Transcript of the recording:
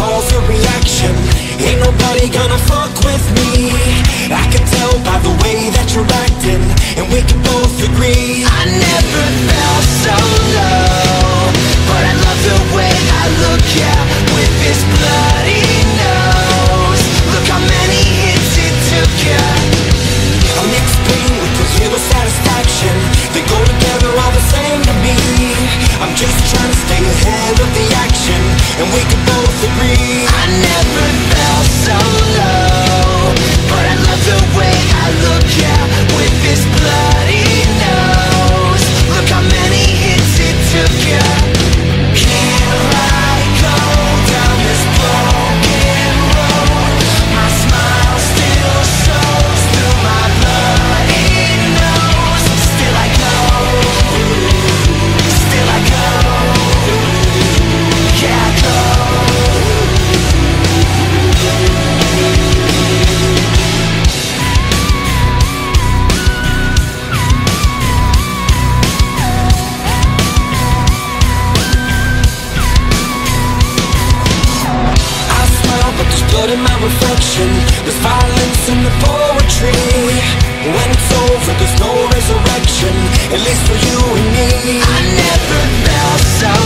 call a reaction. Ain't nobody gonna fuck with me. I can tell by the way that you're acting And we can both agree. I never felt so low But I love the way I look, yeah With this but in my reflection. There's violence in the poetry. When it's over, there's no resurrection. At least for you and me. I never felt so